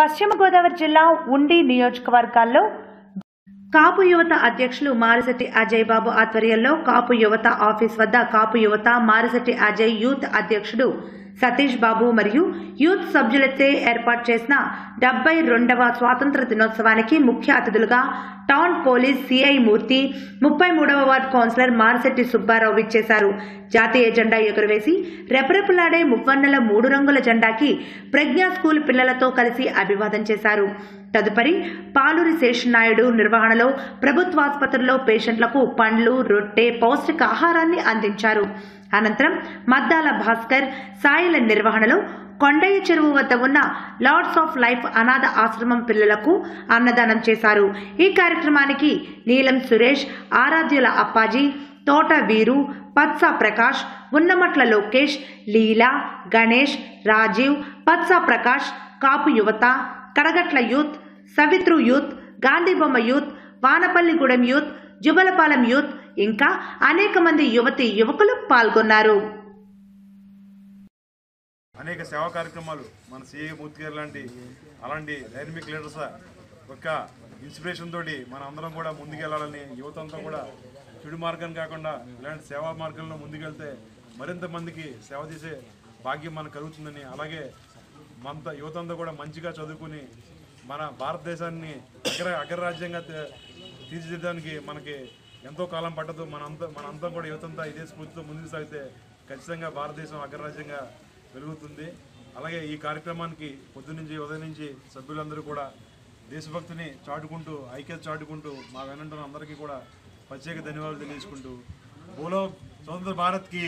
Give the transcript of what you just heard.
పశ్చిమ గోదావరి జిల్లా ఉండి నియోజకవర్గాల్లో కాపు యువత అధ్యక్షులు మారిశెట్టి అజయ్ బాబు ఆధ్వర్యంలో కాపు యువత ఆఫీస్ వద్ద కాపు యువత మారిశెట్టి అజయ్ యూత్ అధ్యక్షుడు సతీష్ బాబు మరియు యూత్ సభ్యులచే ఏర్పాటు చేసిన డెబ్బై రెండవ స్వాతంత్ర దినోత్సవానికి ముఖ్య అతిథులుగా టౌన్ పోలీస్ సిఐ మూర్తి ముప్పై మూడవ వార్డ్ కౌన్సిలర్ మారిశెట్టి సుబ్బారావు ఇచ్చేశారు జాతీయ జెండా ఎగురవేసి రెపరెపలాడే మువ్వన్నెల మూడు రంగుల జెండాకి ప్రజ్ఞా స్కూల్ పిల్లలతో కలిసి అభివాదం చేశారు. తదుపరి పాలూరి శేషనాయుడు నిర్వహణలో ప్రభుత్వాసుపత్రుల్లో పేషెంట్లకు పండ్లు రొట్టె పౌష్టిక ఆహారాన్ని అందించారు. అనంతరం మద్దాల భాస్కర్ సాయిల నిర్వహణలో కొండయ్య చెరువు వద్ద ఉన్న లార్డ్స్ ఆఫ్ లైఫ్ అనాథ ఆశ్రమం పిల్లలకు అన్నదానం చేశారు. ఈ కార్యక్రమానికి నీలం సురేష్ ఆరాధ్యుల అప్పాజీ తోట వీరు పత్స ప్రకాష్ ఉన్నమట్ల లోకేష్ లీలా గణేష్ రాజీవ్ పత్స ప్రకాష్ కాపు యువత Kadagatla youth సవిత్రు youth Gandhibomma youth Vanapalligudem youth Jubalapalem youth ఇంకా అనేక మంది యువతి యువకులు పాల్గొన్నారు. అనేక సేవా కార్యక్రమాలు మన సిఏ మూర్తి గారు లాంటి అలాంటి డైనమిక్ లీడర్స్ ఒక ఇన్స్పిరేషన్ తోటి మన అందరం కూడా ముందుకెళ్ళాలని యువత అంతా కూడా చెడు మార్గం కాకుండా ఇలాంటి సేవా మార్గంలో ముందుకెళ్తే మరింత మందికి సేవ చేసే భాగ్యం మనకు కలుగుతుందని అలాగే మన యువతంతా కూడా మంచిగా చదువుకుని మన భారతదేశాన్ని అగ్ర అగ్రరాజ్యంగా తీర్చిదిద్దడానికి మనకి ఎంతో కాలం పట్టదు. మన అంతా మన అంతా కూడా యువతంతా ఇదే స్ఫూర్తితో ముందుకు సాగితే ఖచ్చితంగా భారతదేశం అగ్రరాజ్యంగా వెలుగుతుంది. అలాగే ఈ కార్యక్రమానికి పొద్దునుంచి ఉదయం నుంచి సభ్యులందరూ కూడా దేశభక్తిని చాటుకుంటూ ఐక్యత చాటుకుంటూ మా వెనంటున్న అందరికీ కూడా ప్రత్యేక ధన్యవాదాలు తెలియజేసుకుంటూ బోలో స్వతంత్ర భారత్కి